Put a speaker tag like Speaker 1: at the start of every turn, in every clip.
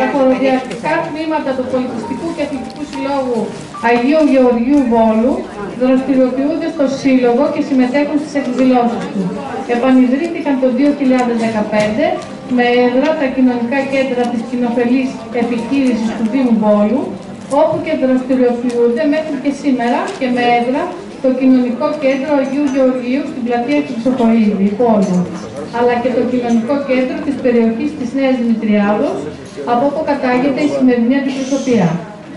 Speaker 1: Τα χοροδιακά τμήματα του Πολιτιστικού και Αθλητικού Συλλόγου Αγίου Γεωργίου Βόλου δραστηριοποιούνται στο Σύλλογο και συμμετέχουν στις εκδηλώσεις του. Επανειδρύθηκαν το 2015 με έδρα τα κοινωνικά κέντρα της κοινοφελής επιχείρησης του Δήμου Βόλου, όπου και δραστηριοποιούνται μέχρι και σήμερα και με έδρα το κοινωνικό κέντρο Αγίου Γεωργίου στην πλατεία του Ψοχοίδη, Πόλου, αλλά και το κοινωνικό κέντρο της περιοχής της Νέας Δημητριάδος, από όπου κατάγεται η σημερινή αντιπροσωπεία.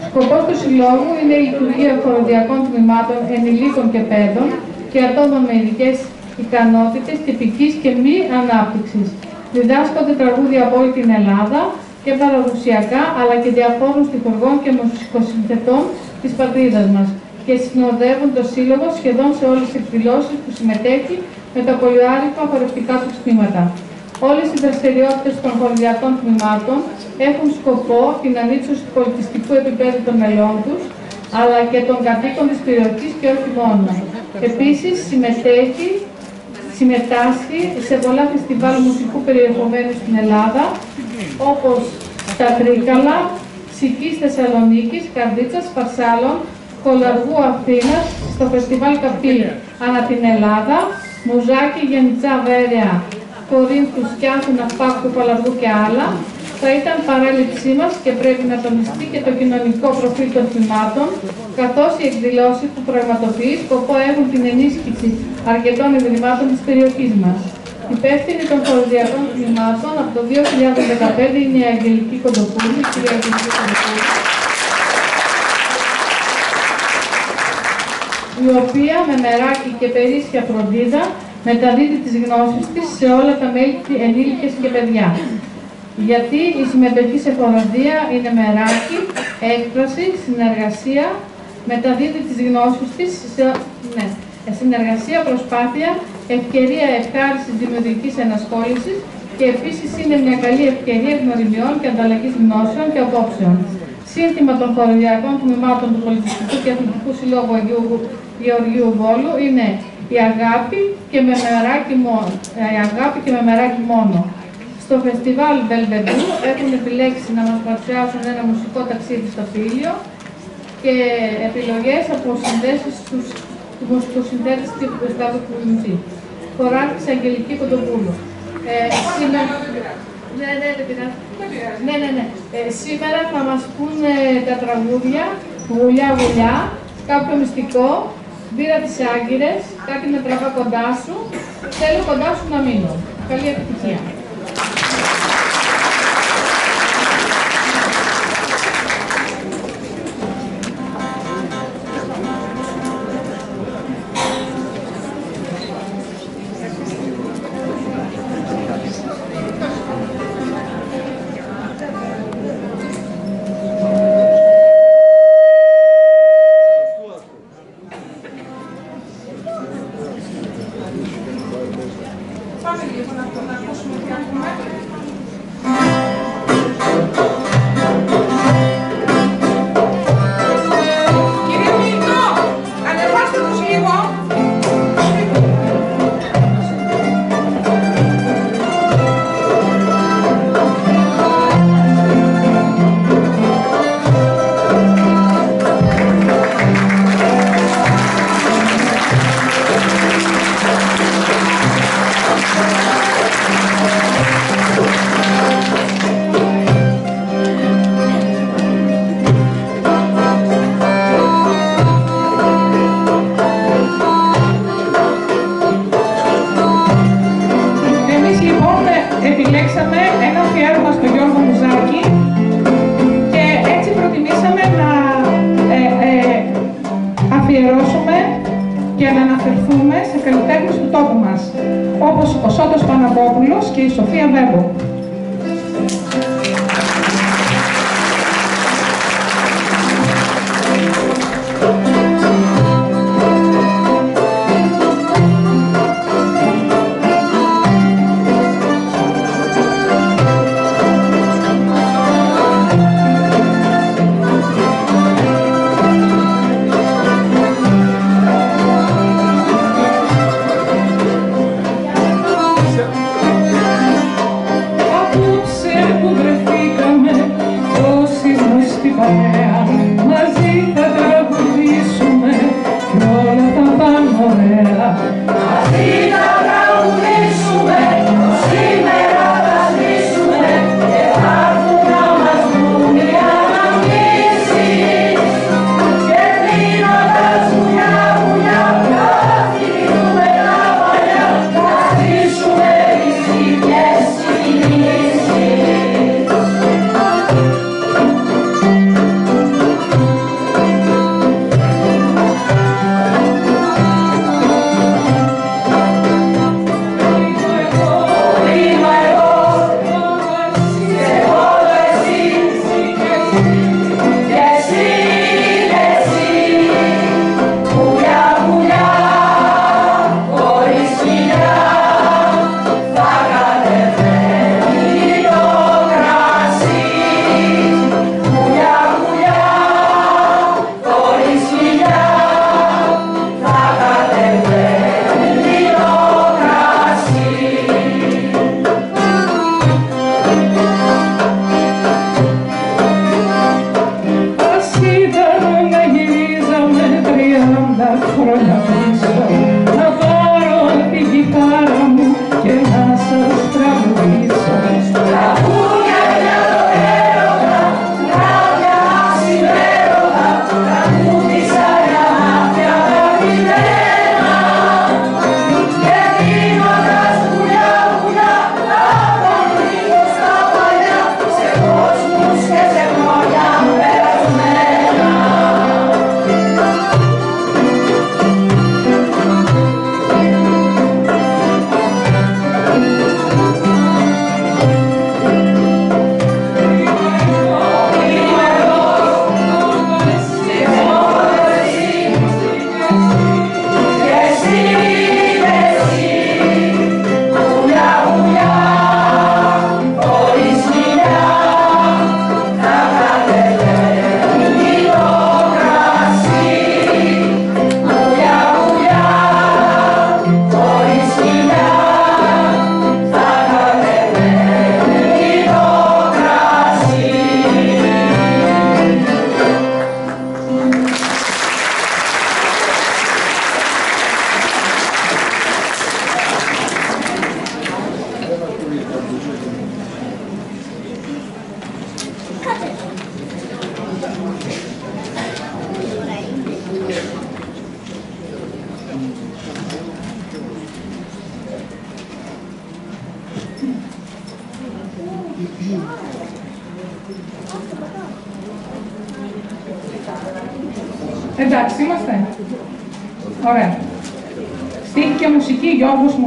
Speaker 1: Σκοπός του Συλλόγου είναι η λειτουργία χωροδιακών τμήματων ενηλίκων και παιδών και ατόμων με ειδικές ικανότητες τυπικής και μη ανάπτυξης. Διδάσκονται τραγούδια από όλη την Ελλάδα και παραδοσιακά, αλλά και διαφόρων στιχουργών και μουσικοσυνθετών της πατρίδας μας και συνοδεύουν το Σύλλογο σχεδόν σε όλες τις εκδηλώσεις που συμμετέχει με τα πολυάριθμα χορευτικά του τμήματα. Όλες οι δραστηριότητες των χωριδιακών τμήματων έχουν σκοπό την ανύψωση του πολιτιστικού επίπεδου των μελών τους, αλλά και των κατοίκων της περιοχής και όχι μόνο. Επίσης, συμμετέχει, συμμετάσχει σε πολλά φεστιβάλ μουσικού περιεχομένου στην Ελλάδα, όπως τα Τρίκαλα, Ψυχής Θεσσαλονίκης, Καρδίτσας, Φαρσάλων, Κολαργού Αθήνας, στο φεστιβάλ Καπή ανά την Ελλάδα, Μουζάκι, Γενιτσά, Βέρεια, Κορίνθου, Σκιάθου, Ναυπάκτου, Κολαργού και άλλα, θα ήταν παρέλειψή μας και πρέπει να τονιστεί και το κοινωνικό προφίλ των θυμάτων, καθώς οι εκδηλώσεις που πραγματοποιεί σκοπό έχουν την ενίσχυση αρκετών ιδρυμάτων της περιοχής μας. Υπεύθυνη των χωροδιακών θυμάτων από το 2015 είναι η Αγγελική Κοντοπούλη, η κυρία Αγγελική Κοντοπούλη, η οποία με μεράκι και περίσσια φροντίδα μεταδίδει τις γνώσεις της σε όλα τα μέλη ενήλικες και παιδιά. Γιατί η συμμετοχή σε χοροδία είναι μεράκι, έκφραση, συνεργασία, μεταδίδει τις γνώσεις της σε ναι, συνεργασία, προσπάθεια, ευκαιρία ευχάρισης δημιουργικής ενασχόλησης και επίσης είναι μια καλή ευκαιρία γνωριμιών και ανταλλαγής γνώσεων και απόψεων. Σύνθημα των χοροδιακών τμήματων του Πολιτιστικού και Αθλητικού Συλλόγου Αγίου Γεωργίου Βόλου είναι η αγάπη και με μεράκι μόνο. Η αγάπη και με μεράκι μόνο. Στο φεστιβάλ Μπελβεντού έχουν επιλέξει να μας παρουσιάσουν ένα μουσικό ταξίδι στο Φίλιο και επιλογές από συνδέσεις στους τους μουσικοσυνθέτες τύπου Κωστάβου Κουλουμτζή. Χωράρχης Αγγελική Κοντοπούλου. Ε, σήμερα... Ναι, ναι, δεν πειράζει. Ναι, ναι, ναι. Ε, σήμερα θα μας πούν ε, τα τραγούδια «Γουλιά, γουλιά», «Κάποιο μυστικό», «Μπήρα τις Άγκυρες», «Κάτι με τραβά κοντά σου»,
Speaker 2: θέλω κοντά σου να μείνω. Καλή επιτυχία. Πάμε λίγο να να ακούσουμε τι έχουμε. Αφιέρωμα στο Γιώργο Μουζάκη και έτσι προτιμήσαμε να ε, ε, αφιερώσουμε και να αναφερθούμε σε καλλιτέχνες του τόπου μας, όπως ο Σώτος Παναγόπουλος και η Σοφία Βέμπο.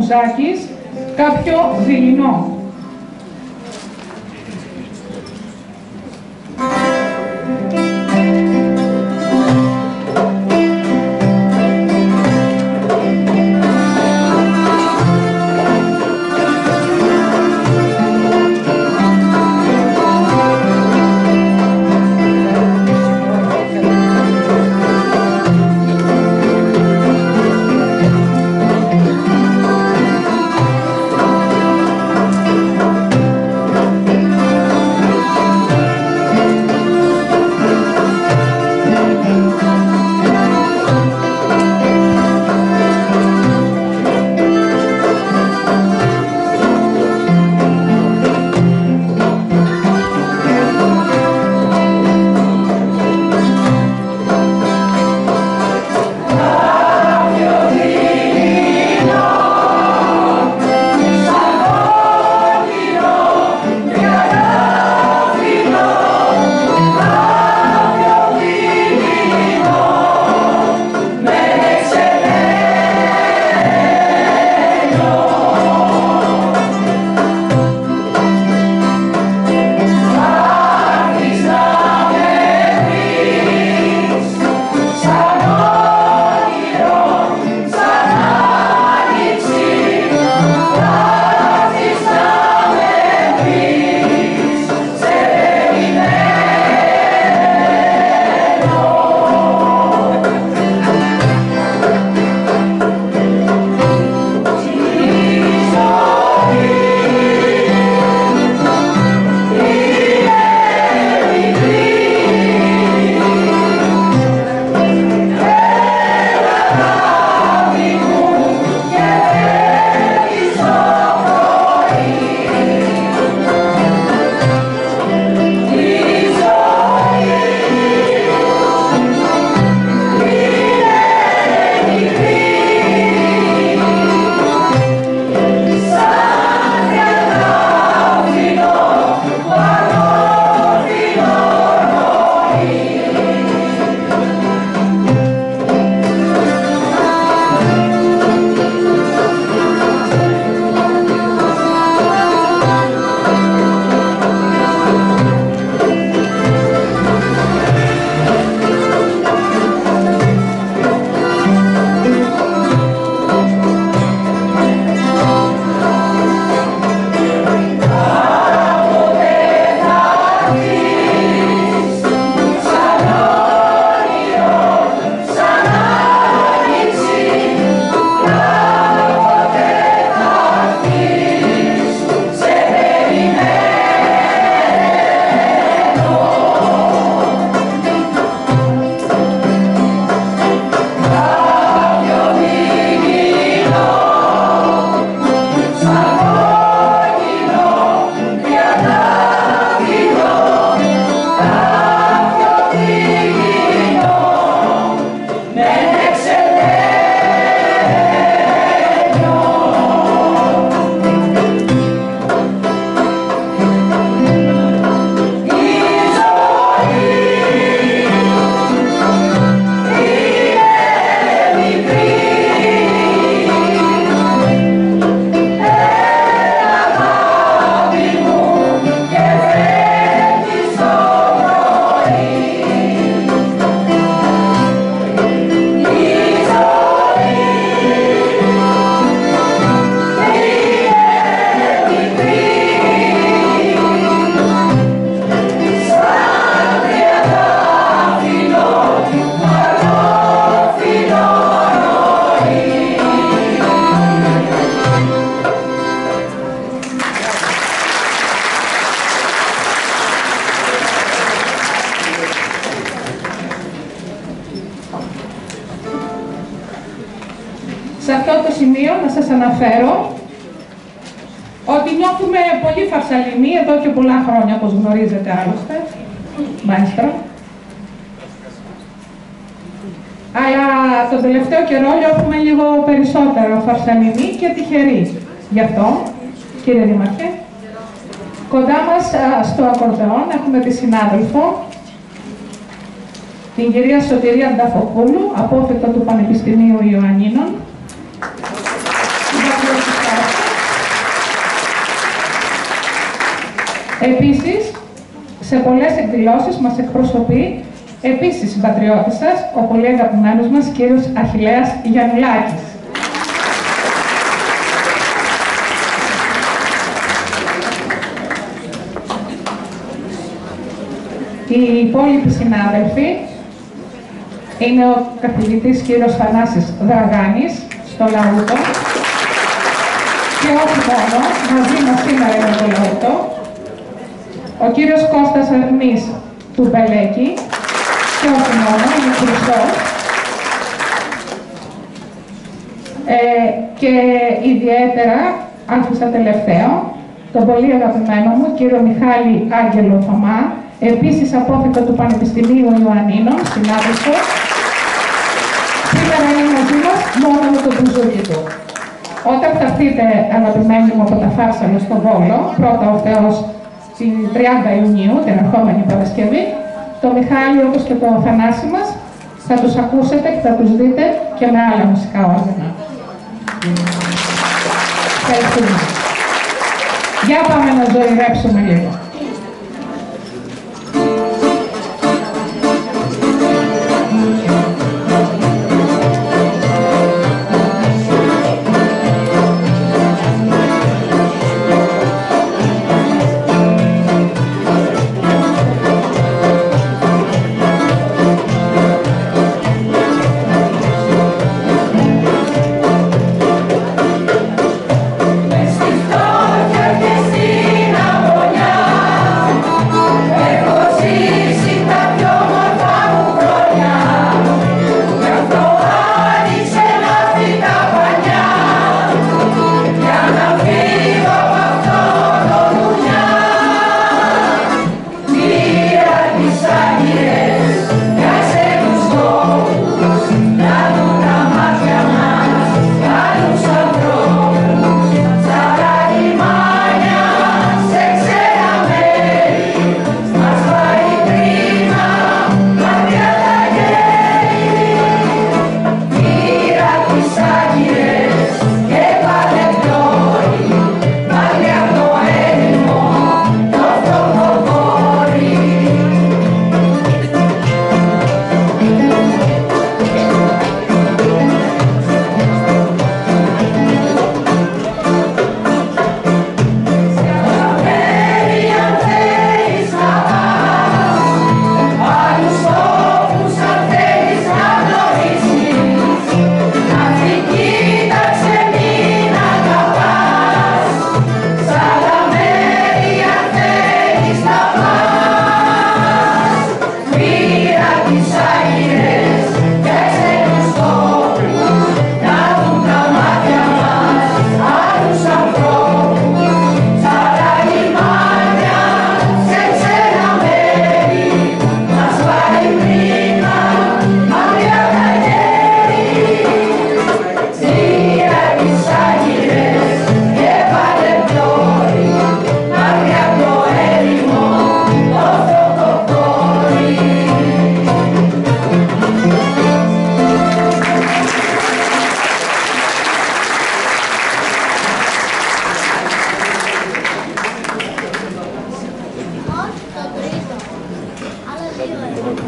Speaker 3: Γιώργος Μουζάκης, κάποιο δειλινό. Πολλά χρόνια, όπως γνωρίζετε άλλωστε. Μάλιστα. Αλλά τον τελευταίο καιρό νιώθουμε λίγο περισσότερο φαρσαλινοί και τυχεροί. Γι' αυτό, κύριε Δήμαρχε. Κοντά μας α, στο ακορδεόν έχουμε τη συνάδελφο, την κυρία Σωτηρία Νταφοπούλου, απόφυτο του Πανεπιστημίου Ιωαννίνων. Επίσης, σε πολλές εκδηλώσεις μας εκπροσωπεί επίσης συμπατριώτης σας, ο πολύ αγαπημένος μας κύριος Αχιλέας Γιαννουλάκης. Οι υπόλοιποι συνάδελφοι είναι ο καθηγητής κύριος Θανάσης Δραγάνης στο Λαούτο και όχι μόνο, μαζί μας σήμερα είναι το Λαούτο, ο κύριος Κώστας Αρνής του Μπελέκη και όχι μόνο, είναι Χριστός. Ε, και ιδιαίτερα, άφησα τελευταίο, τον πολύ αγαπημένο μου κύριο Μιχάλη Άγγελο Θωμά, επίσης απόφυτο του Πανεπιστημίου Ιωαννίνων, συνάδελφο, σήμερα είναι μαζί μας μόνο με το μπουζούκι του. Όταν θα έρθετε, αγαπημένοι μου, από τα Φάρσαλο στο Βόλο, πρώτα ο Θεός την 30 Ιουνίου, την ερχόμενη Παρασκευή, το Μιχάλη όπως και το Θανάση μας, θα τους ακούσετε και θα τους δείτε και με άλλα μουσικά όργανα. Ευχαριστούμε. Για πάμε να ζωηρέψουμε λίγο.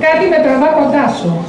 Speaker 3: Κάτι με τραβά κοντά σου.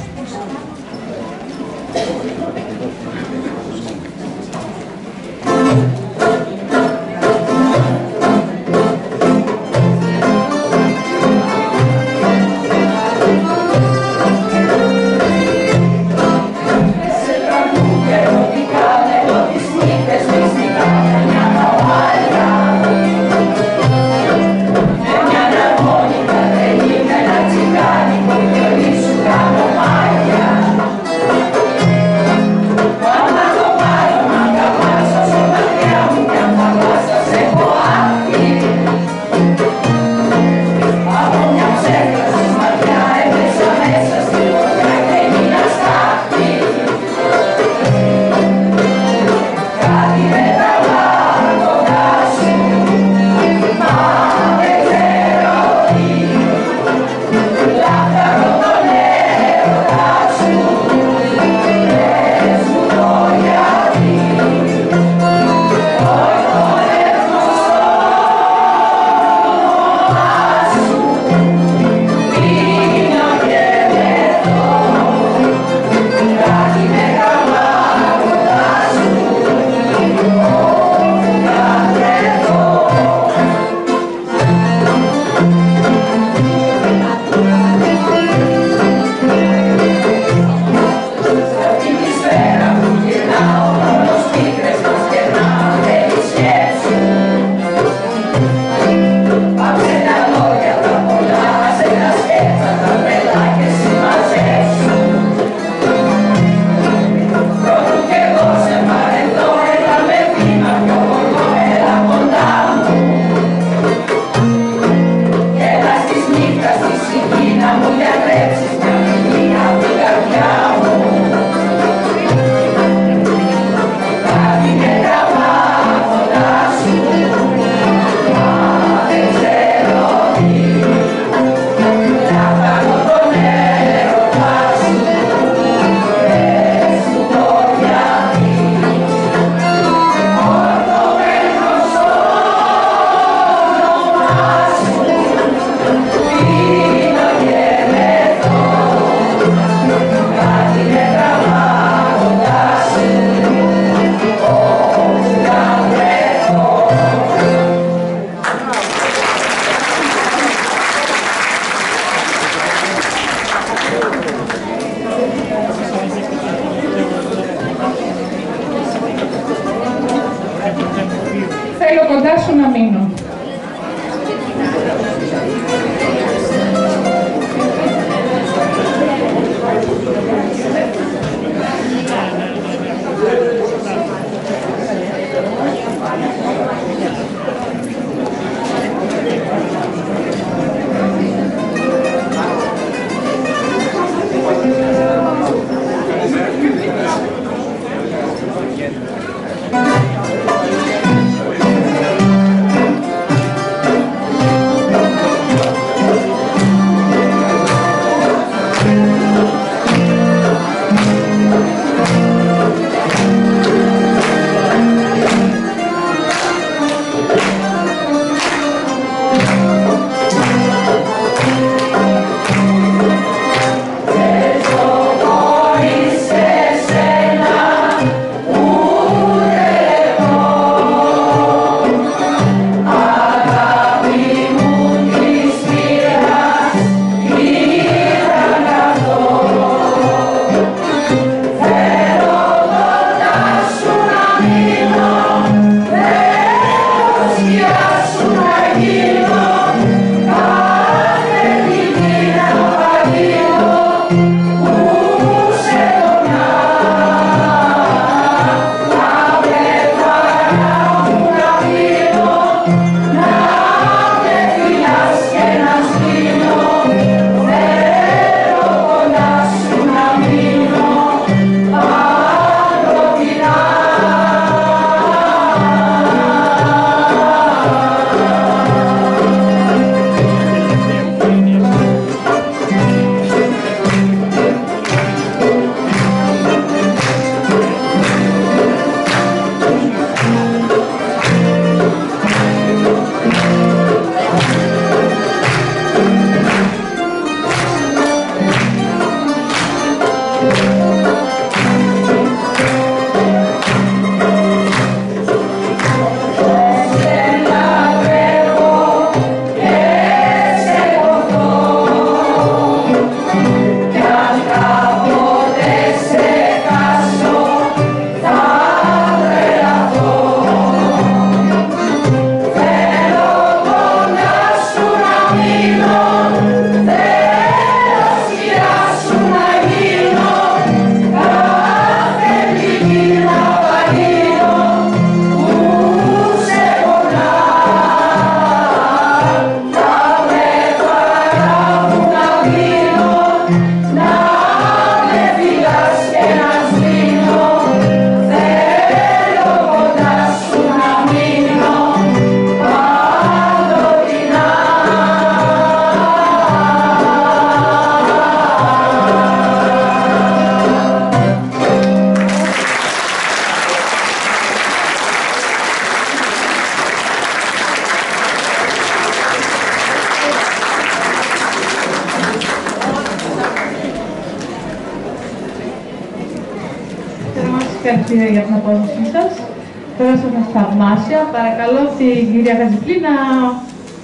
Speaker 1: Θαυμάσια. Παρακαλώ την κυρία Χατζηκλή να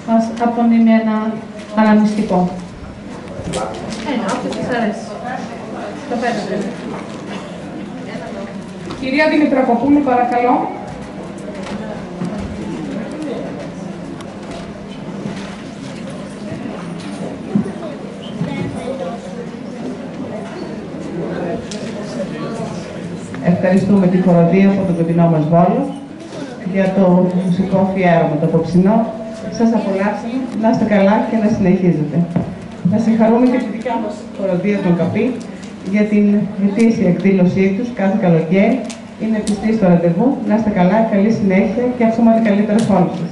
Speaker 1: μας απονείμει ένα αναμυστικό. Ένα, όποιο σα αρέσει. Το πέρασε. Κυρία Δημητρακοπούλου, παρακαλώ.
Speaker 4: Ευχαριστούμε τη χοροδία από τον κοντινό μας Βόλο για το μουσικό αφιέρωμα το απόψινό. Σας απολαύσαμε, να είστε καλά και να συνεχίζετε. Να συγχαρούμε και τη δικιά μας χοροδία των ΚΑΠΗ για την ετήσια εκδήλωσή τους κάθε καλοκαίρι. Είναι πιστή στο ραντεβού. Να είστε καλά, καλή συνέχεια και αυτόματι καλύτερα σε όλους σας.